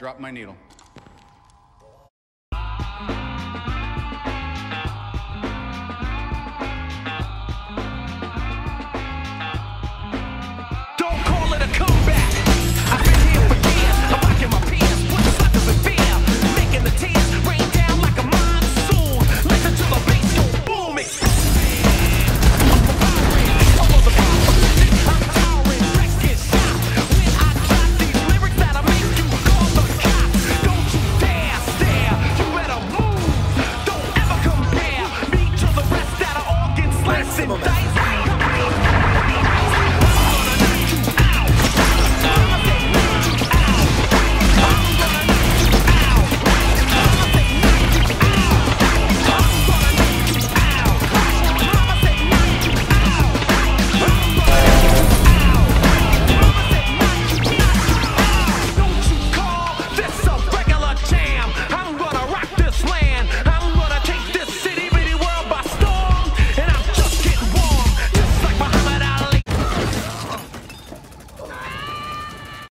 Drop my needle. maximum.